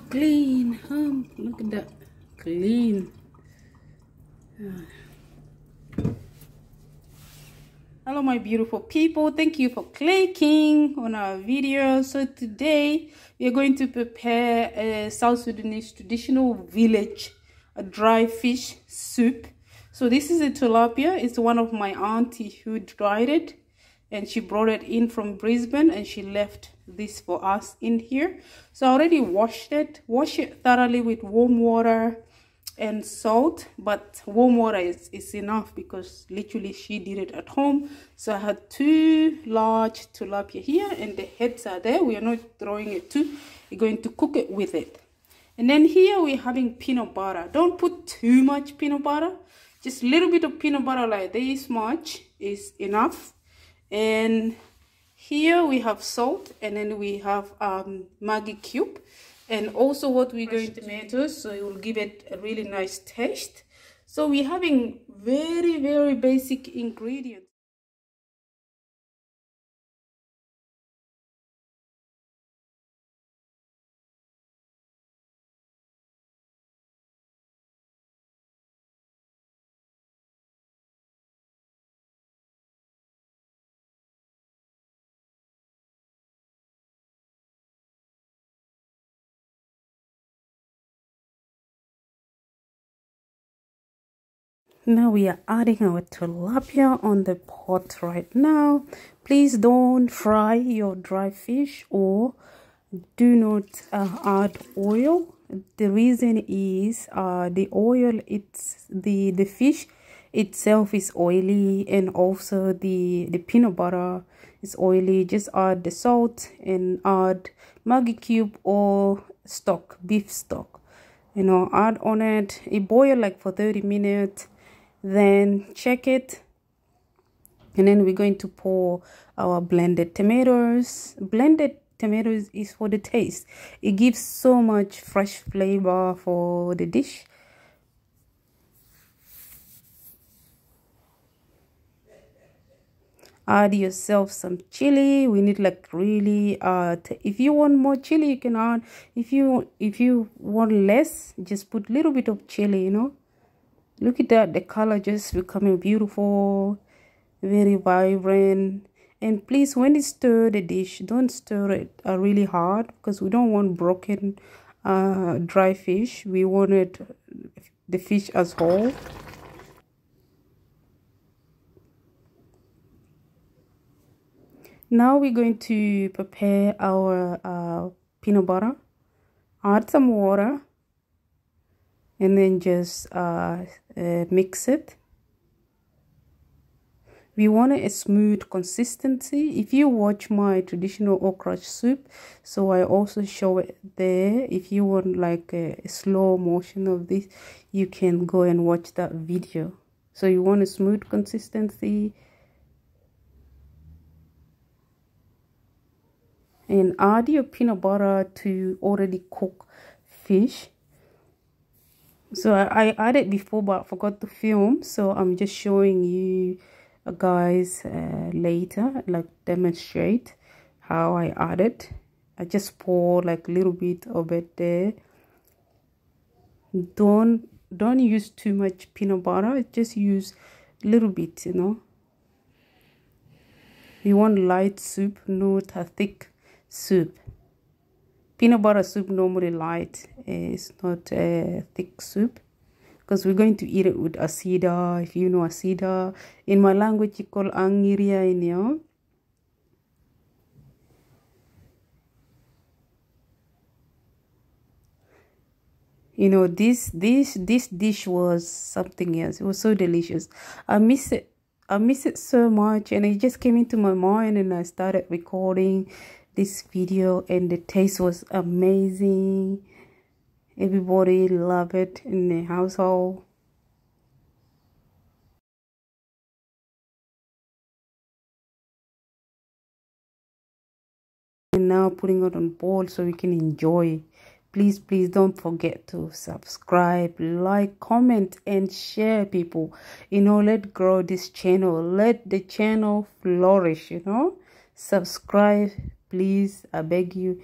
clean. Um, look at that. Clean. Hello my beautiful people. Thank you for clicking on our video. So today we are going to prepare a South Sudanese traditional village a dry fish soup. So this is a tilapia. It's one of my auntie who dried it and she brought it in from Brisbane and she left this for us in here. So I already washed it. Wash it thoroughly with warm water and salt but warm water is, is enough because literally she did it at home. So i had two large tilapia here and the heads are there. We are not throwing it too we're going to cook it with it. And then here we're having peanut butter. Don't put too much peanut butter. Just a little bit of peanut butter like this much is enough. And here we have salt and then we have um maggi cube. And also what we're going to tomatoes so it will give it a really nice taste. So we're having very very basic ingredients now we are adding our tilapia on the pot right now. Please don't fry your dry fish or do not uh, add oil. The reason is uh, the oil it's the the fish itself is oily and also the the peanut butter is oily. Just add the salt and add maggi cube or stock beef stock. You know add on it. It boil like for 30 minutes then check it. And then we're going to pour our blended tomatoes. Blended tomatoes is for the taste. It gives so much fresh flavor for the dish. Add yourself some chili. We need like really uh if you want more chili you can add. If you if you want less just put a little bit of chili you know look at that the color just becoming beautiful very vibrant. And please when you stir the dish don't stir it uh, really hard because we don't want broken uh, dry fish. We wanted the fish as whole. Now we're going to prepare our uh, peanut butter. Add some water and then just uh, uh, mix it. We want a smooth consistency. If you watch my traditional okra soup so i also show it there. If you want like a, a slow motion of this you can go and watch that video. So you want a smooth consistency. And add your peanut butter to already cook fish so I, added before but I forgot to film. So I'm just showing you guys uh, later like demonstrate how I added I just pour like a little bit of it there. Don't don't use too much peanut butter. Just use a little bit you know. You want light soup not a thick soup peanut butter soup normally light eh, it's not a thick soup. Because we're going to eat it with asida if you know asida. In my language you call angiria in your you know this this this dish was something else. It was so delicious. I miss it. I miss it so much and it just came into my mind and i started recording this video and the taste was amazing. Everybody loved it in the household. And now putting it on bowl so we can enjoy. Please please don't forget to subscribe like comment and share people. You know let grow this channel. Let the channel flourish you know. Subscribe please i beg you